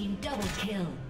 team double kill.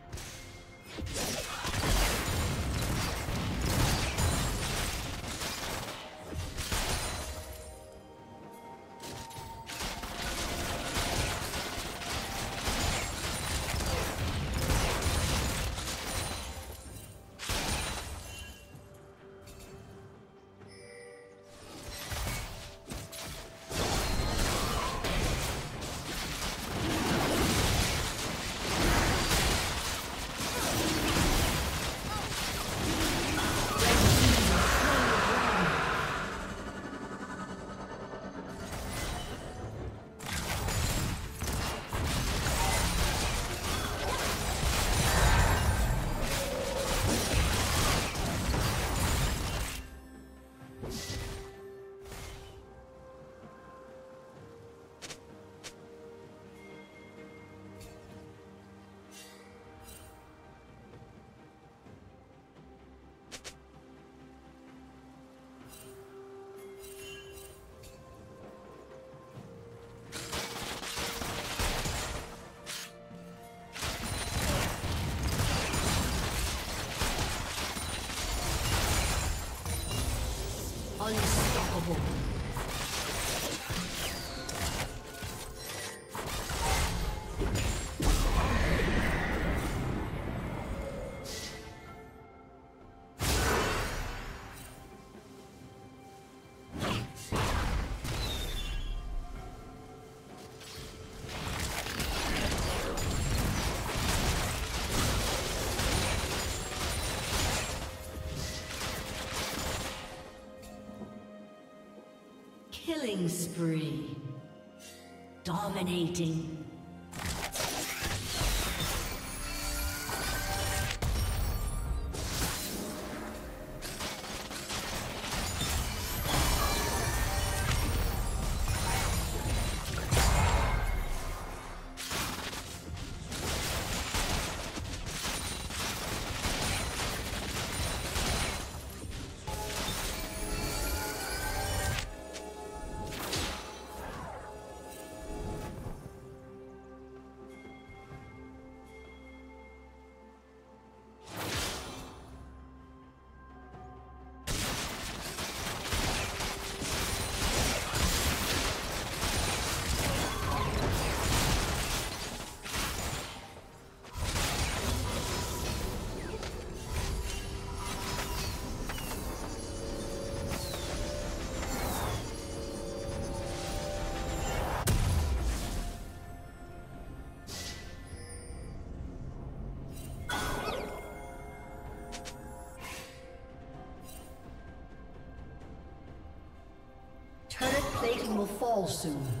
Spree. Dominating. Will fall soon.